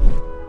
you